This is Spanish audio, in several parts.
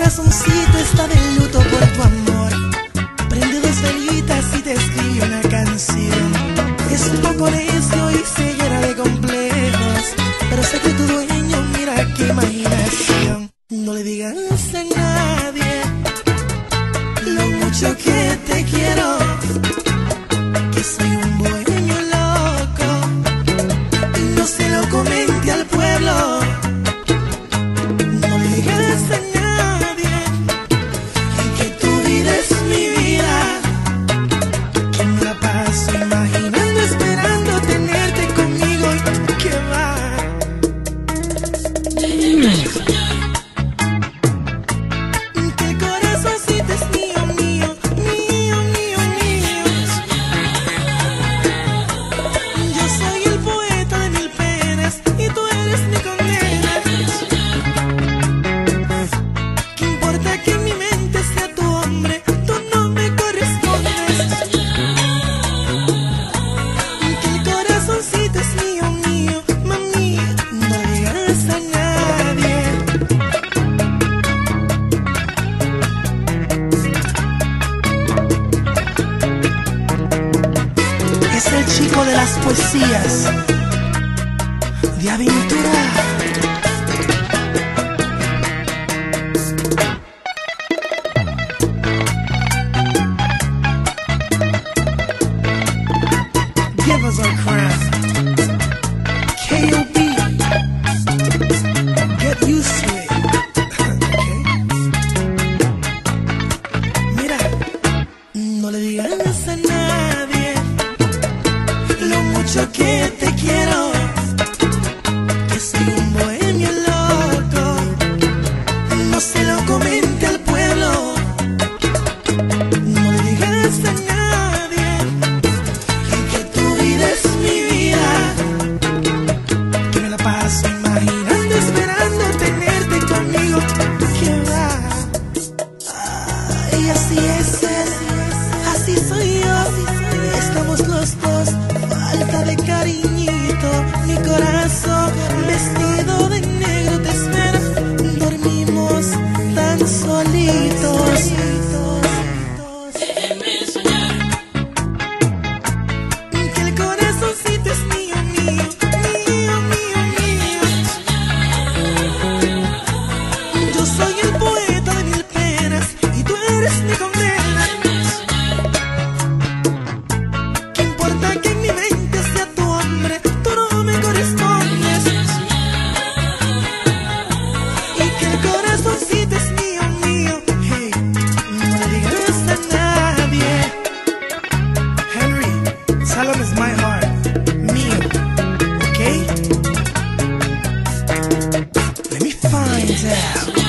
corazoncito está de luto por tu amor. Prende dos velitas y te escribe una canción. Es un poco necio y se llena de complejos. Pero sé que tu dueño, mira qué imaginación. No le digas a nadie lo mucho que te quiero. Chico de las poesías de aventura. Give us craft. Mira, no le digas a nadie lo mucho que te quiero. Que soy un bohemio loco. No se lo comente al pueblo. No le digas a nadie que tu vida es mi vida. Que me la paso. find out.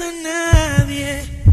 a nadie.